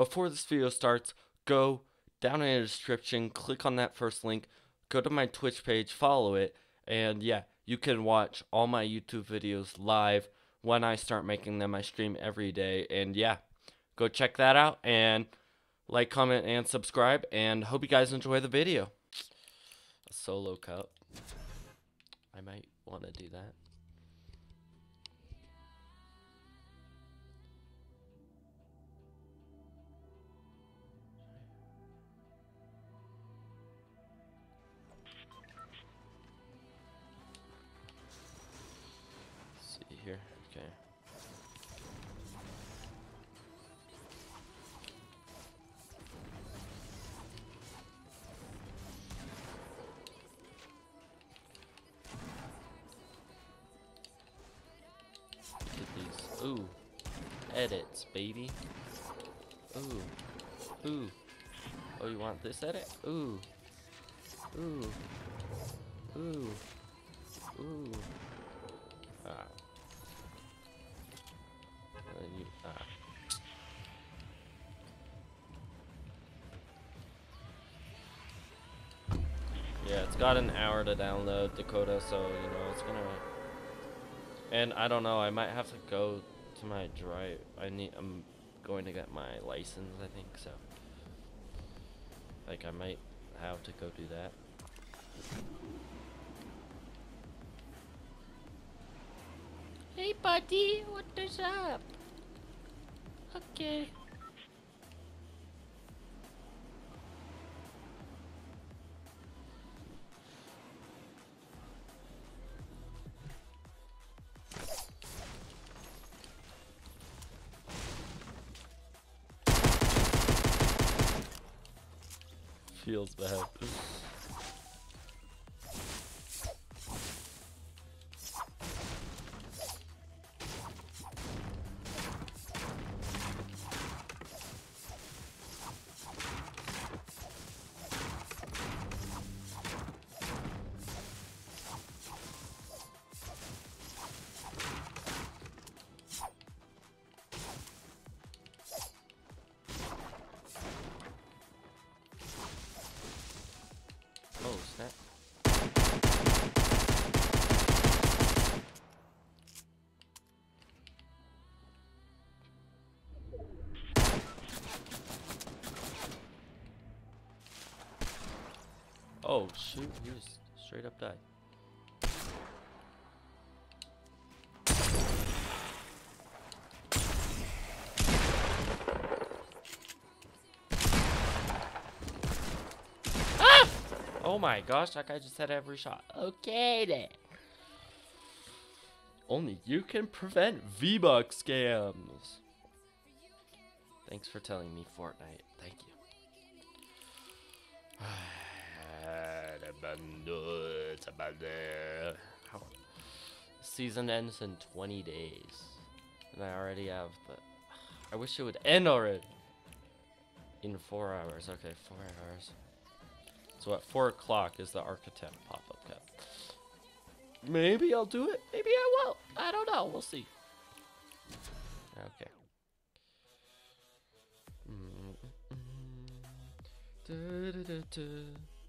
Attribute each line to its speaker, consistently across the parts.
Speaker 1: before this video starts, go down in the description, click on that first link, go to my Twitch page, follow it, and yeah, you can watch all my YouTube videos live when I start making them. I stream every day, and yeah, go check that out and like, comment, and subscribe. And hope you guys enjoy the video. A solo cup. I might want to do that. Ooh. Edits, baby. Ooh. Ooh. Oh, you want this edit? Ooh. Ooh. Ooh. Ooh. Ah. You, ah. Yeah, it's got an hour to download Dakota, so you know it's gonna. And I don't know, I might have to go to my drive. I need. I'm going to get my license, I think so. Like I might have to go do that. Hey, buddy, what is up? Okay. Feels bad. Shoot, he was straight up died. Ah! Oh my gosh, that guy just had every shot. Okay then. Only you can prevent V-Buck scams. Thanks for telling me Fortnite. Thank you. How- Season ends in 20 days. And I already have the... I wish it would end already. In four hours. Okay, four hours. So at 4 o'clock is the Architect pop-up cup. Maybe I'll do it. Maybe I won't. I don't know. We'll see. Okay. Du-du-du-du. The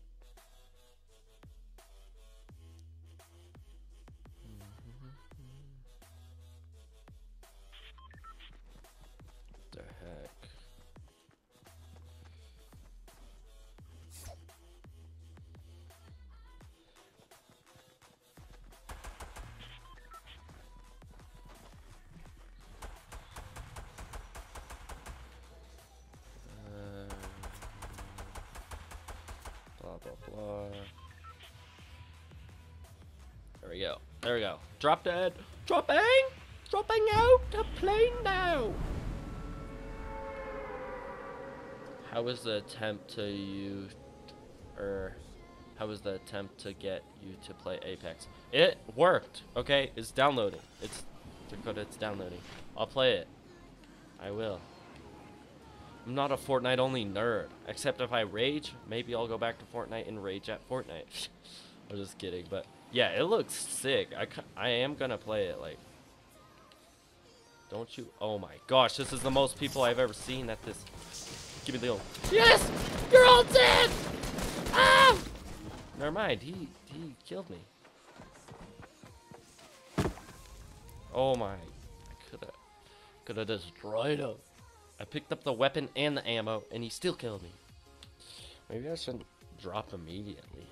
Speaker 1: we go. There we go. Drop dead. Dropping. Dropping out the plane now. How was the attempt to you, or how was the attempt to get you to play Apex? It worked. Okay, it's downloading. It's Dakota. It's downloading. I'll play it. I will. I'm not a Fortnite only nerd. Except if I rage, maybe I'll go back to Fortnite and rage at Fortnite. I'm just kidding, but yeah, it looks sick. I, I am gonna play it like Don't you? Oh my gosh, this is the most people I've ever seen at this. Give me the old. Yes! You're all dead! Ah! Never mind, he, he killed me. Oh my. I could've, could've destroyed him. I picked up the weapon and the ammo, and he still killed me. Maybe I shouldn't drop immediately.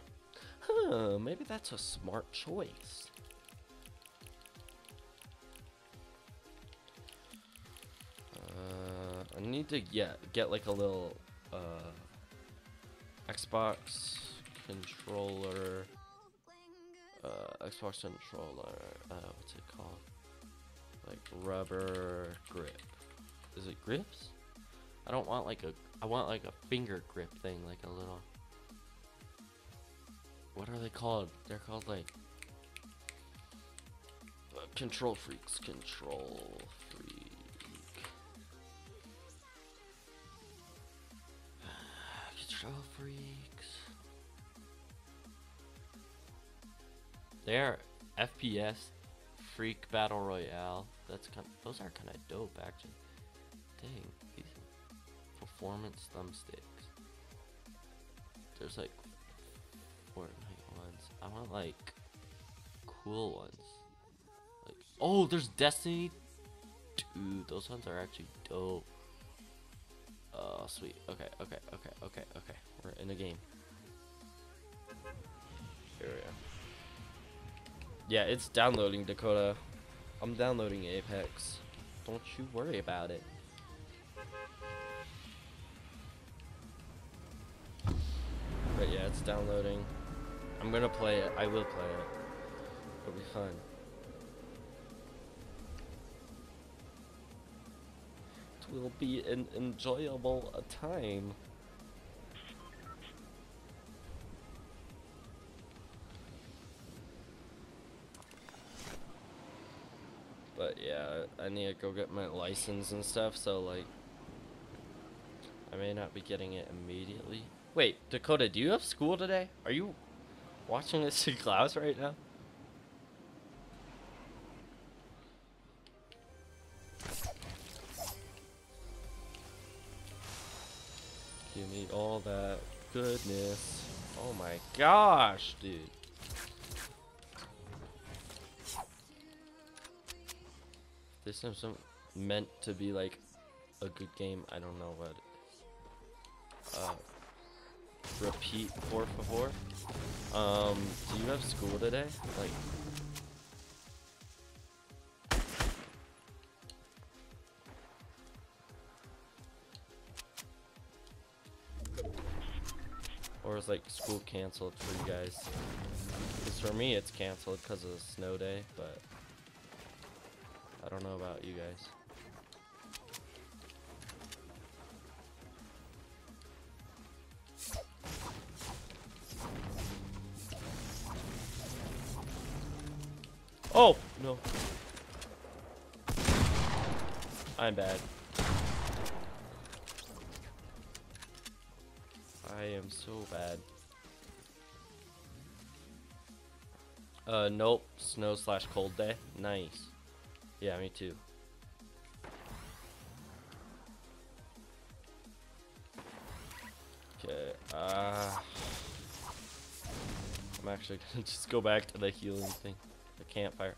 Speaker 1: Huh, maybe that's a smart choice. Uh, I need to yeah get like a little uh, Xbox controller. Uh, Xbox controller. Uh, what's it called? Like rubber grip. Is it grips? I don't want like a. I want like a finger grip thing, like a little. What are they called? They're called like. Uh, KontrolFreeks. Control freak. Control freaks. They're FPS Freek battle royale. That's kind. Those are kind of dope, actually. Dang, these performance thumbsticks. There's like. I want like cool ones. Like oh, there's Destiny. Dude, those ones are actually dope. Oh, sweet. Okay, okay, okay, okay, okay. We're in the game. Here we are. Yeah, it's downloading Dakota. I'm downloading Apex. Don't you worry about it. But yeah, it's downloading. I'm gonna play it. I will play it. It'll be fun. It will be an enjoyable time. But yeah, I need to go get my license and stuff, so like I may not be getting it immediately. Wait, Dakota, do you have school today? Are you watching this in class right now? Give me all that goodness. Oh my gosh, dude. This is meant to be like a good game. I don't know what. Uh, repeat por favor. Um, do you have school today? Like. Or is like school canceled for you guys? Because for me it's canceled because of the snow day, but I don't know about you guys. Oh, no. I'm bad. I am so bad. Uh, nope. Snow slash cold day. Nice. Yeah, me too. Okay, uh... I'm actually gonna just go back to the healing thing. Campfire.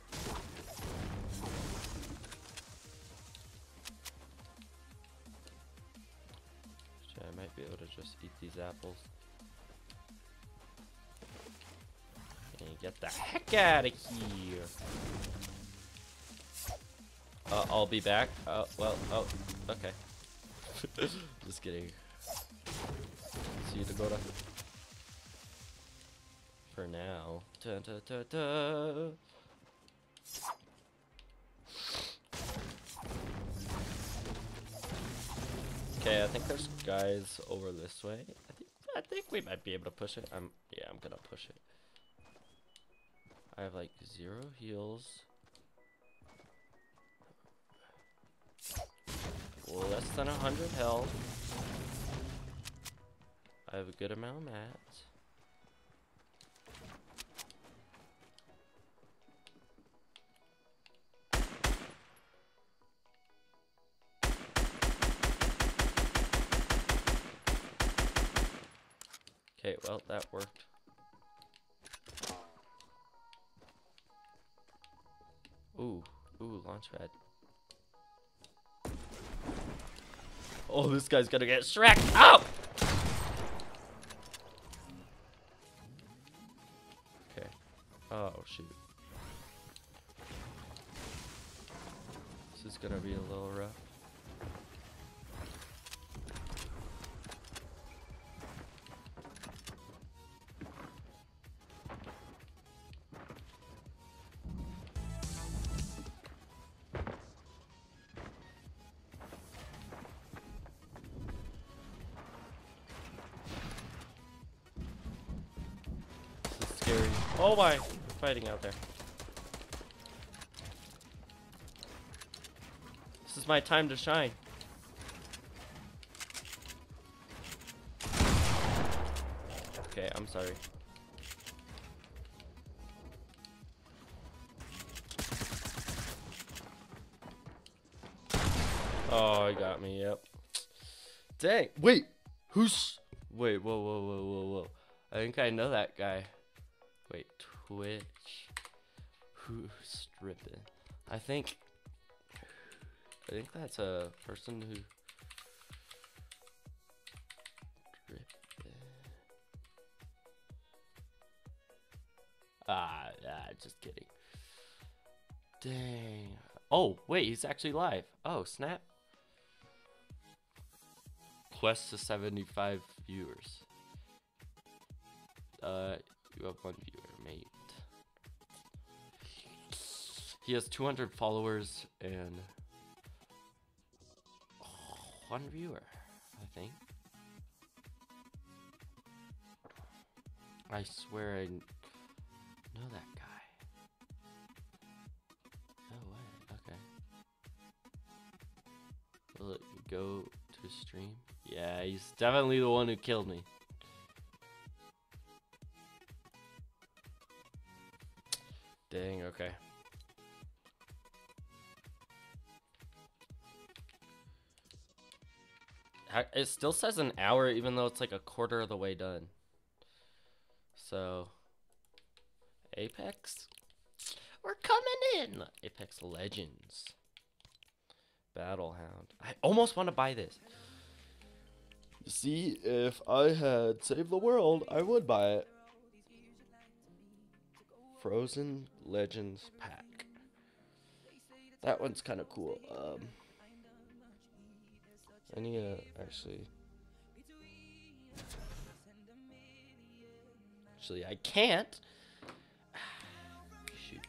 Speaker 1: Actually, I might be able to just eat these apples. And get the heck out of here! Uh, I'll be back. Oh, well, oh, okay. Just kidding. See you, Dakota. For now. Da, da, da, Okay, I think there's guys over this way. I think I think we might be able to push it. I'm yeah, I'm gonna push it. I have like zero heals. less than 100 health. I have a good amount of mats. Okay, well, that worked. Ooh, ooh, launch pad. Oh, this guy's gonna get Shrek. Oh! Okay. Oh, shoot. This is gonna be a little rough. Oh my! Fighting out there. This is my time to shine. Okay, I'm sorry. Oh, he got me, yep. Dang. Wait, who's... Wait, whoa, whoa, whoa, whoa, whoa. I think I know that guy. Wait, Twitch. Who's stripping? I think... I think that's a person who... Ah, ah, just kidding. Dang. Oh, wait, he's actually live. Oh, snap. Quest to 75 viewers. Uh, you have one viewer, mate. He has 200 followers and one viewer, I think. I swear I know that guy. No way. Okay. Will it go to stream? Yeah, he's definitely the one who killed me. Dang, okay. It still says an hour even though it's like a quarter of the way done. So, Apex? We're coming in! Apex Legends. Battlehound. I almost want to buy this. See, if I had saved the world, I would buy it. Frozen Legends pack. That one's kind of cool. Um, I need to actually. Actually, I can't. Shoot.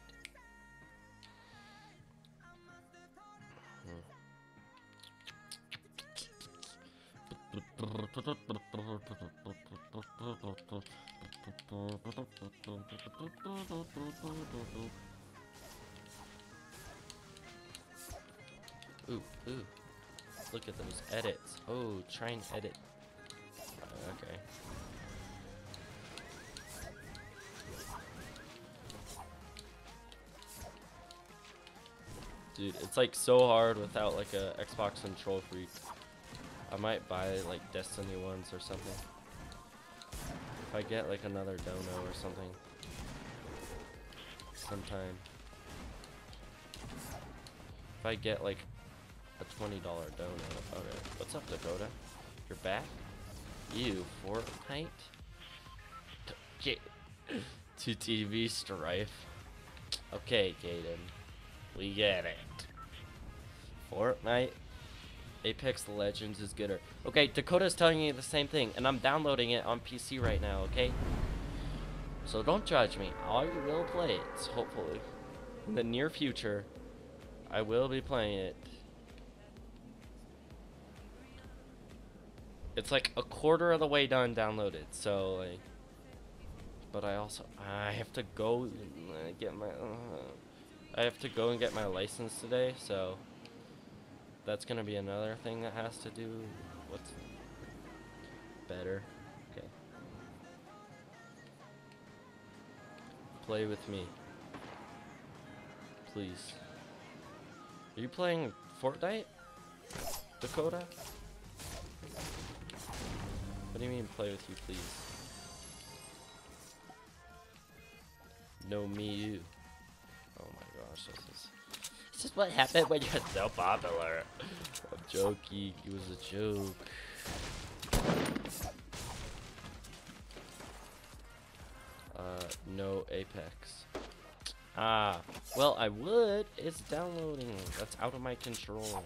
Speaker 1: Ooh, ooh. Look at those edits. Oh, try and edit. Okay. Dude, it's like so hard without like a Xbox KontrolFreek. I might buy like Destiny ones or something. If I get like another dono or something. Sometime. If I get like a $20 dono. Okay. What's up, Dakota? You're back? You, Fortnite? T- to TV strife. Okay, Gaiden. We get it. Fortnite. Apex Legends is gooder. Okay, Dakota's telling me the same thing, and I'm downloading it on PC right now, okay? So don't judge me. I will play it, hopefully. In the near future, I will be playing it. It's like a quarter of the way done downloaded, so like. But I also I have to go and uh, get my. Uh, I have to go and get my license today, so that's gonna be another thing that has to do what's better. Okay. Play with me. Please. Are you playing Fortnite? Dakota? What do you mean play with you, please? No, me, you is this is what happened when you're so popular. I'm joking. It was a joke. Uh, no Apex. Ah, well, I would. It's downloading. That's out of my control.